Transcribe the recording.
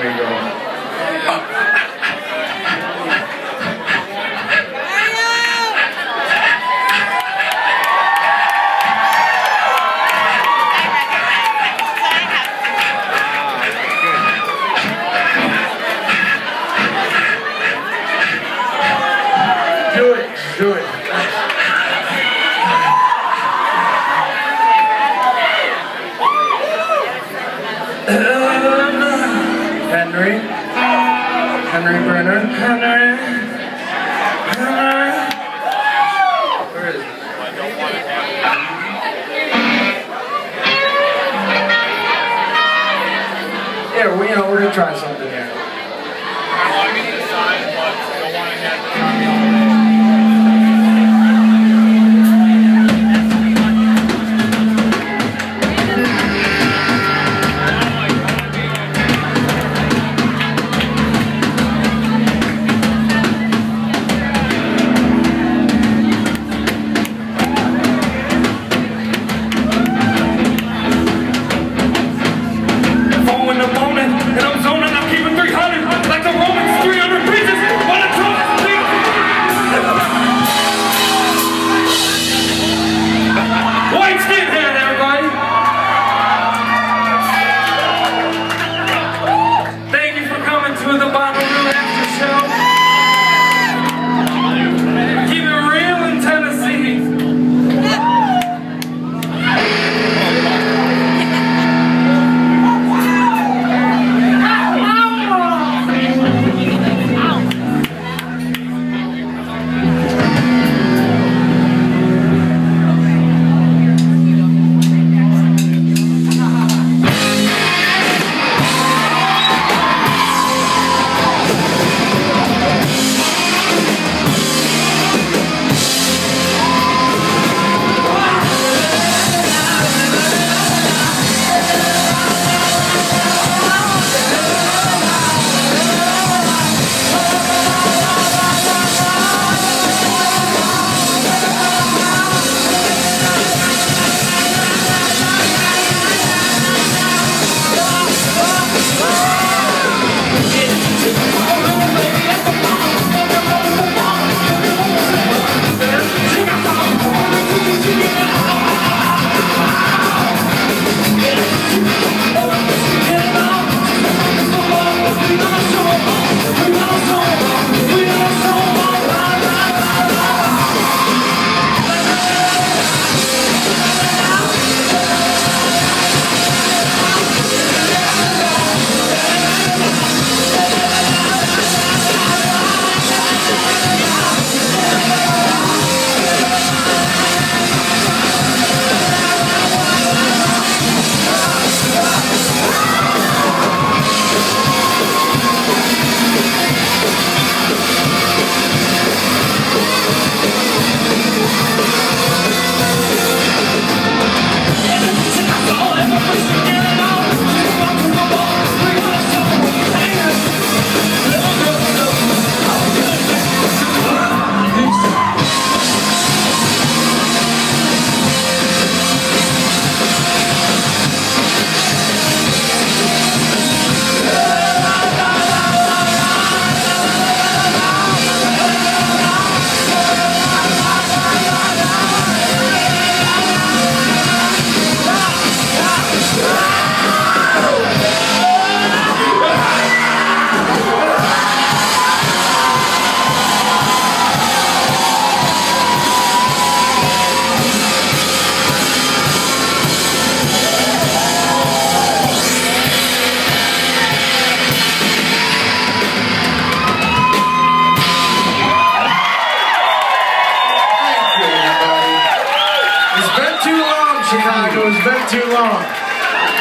Here we go. Henry Brinner. Henry. Henry. Where is it? Yeah, we, you know, we're going to try something. It's been too long.